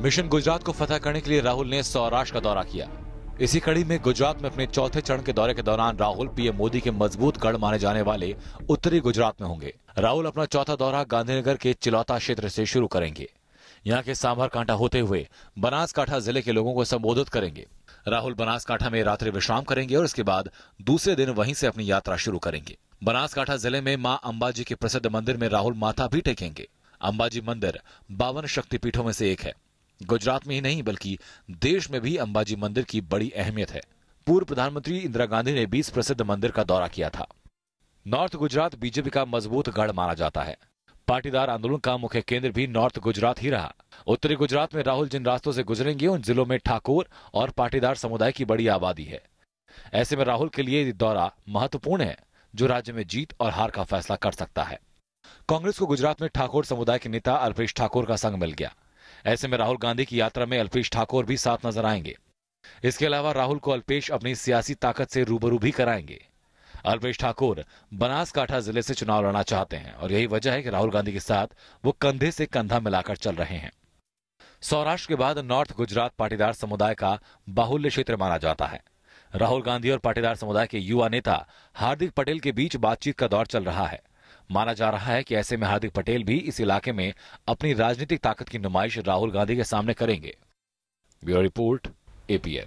Mission Gujarat को फतह करने के लिए राहुल ने सौराष्ट्र का दौरा किया। इसी कड़ी में गुजरात में अपने चौथे चरण के दौरे के दौरान राहुल, पीएम मोदी के मज़बूत गढ़ माने जाने वाले उत्तरी गुजरात में होंगे। राहुल अपना चौथा दौरा गांधीनगर के चिलौता क्षेत्र से शुरू करेंगे। यहाँ के सांभर कांटा होते हुए बनासकांठा ज़िले के लोगों को संबोधित करेंगे। राहुल बनासकांठा में रात्रि विश्राम करेंगे और इसके बाद दूसरे दिन वहीं से अपनी यात्रा शुरू करेंगे। बनासकाठा ज़िले में माँ अंबाजी के प्रसिद्ध मंदिर में राहुल माथा भी टेकेंगे। अंबाजी मंदिर बावन शक्तिपीठों में से एक है। गुजरात में ही नहीं, बल्कि देश में भी अंबाजी मंदिर की बड़ी अहमियत है। पूर्व प्रधानमंत्री इंदिरा गांधी ने भी इस प्रसिद्ध मंदिर का दौरा किया था। नॉर्थ गुजरात बीजेपी का मज़बूत गढ़ माना जाता है। पाटीदार आंदोलन का मुख्य केंद्र भी नॉर्थ गुजरात ही रहा। उत्तरी गुजरात में राहुल जिन रास्तों से गुजरेंगे, उन जिलों में ठाकुर और पाटीदार समुदाय की बड़ी आबादी है। ऐसे में राहुल के लिए दौरा महत्वपूर्ण है, जो राज्य में जीत और हार का फैसला कर सकता है। कांग्रेस को गुजरात में ठाकुर समुदाय के नेता अल्पेश ठाकुर का संग मिल गया। ऐसे में राहुल गांधी की यात्रा में अल्पेश ठाकुर भी साथ नज़र आएँगे। इसके अलावा राहुल को अल्पेश अपनी सियासी ताकत से रूबरू भी कराएँगे। अल्पेश ठाकुर बनासकाठा ज़िले से चुनाव लड़ना चाहते हैं और यही वजह है कि राहुल गांधी के साथ वो कंधे से कंधा मिलाकर चल रहे हैं। सौराष्ट्र के बाद नॉर्थ गुजरात पाटीदार समुदाय का बाहुल्य क्षेत्र माना जाता है। राहुल गांधी और पाटीदार समुदाय के युवा नेता हार्दिक पटेल के बीच बातचीत का दौर चल रहा है। माना जा रहा है कि ऐसे में हार्दिक पटेल भी इस इलाके में अपनी राजनीतिक ताकत की नुमाइश राहुल गांधी के सामने करेंगे। Bureau report APN